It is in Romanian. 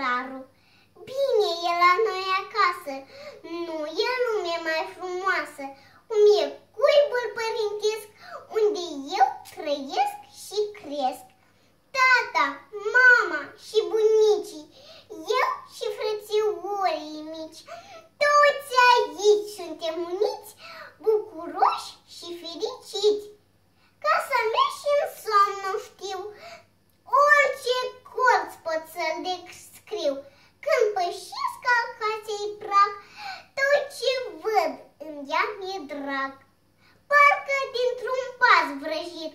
raru. Bine e la noi acasă, nu e lume mai frumoasă, cum e cuibul părintesc, unde eu trăiesc și cresc. Tata, mama și bunicii, eu și frățiorii mici, drag. Parcă dintr-un pas vrăjit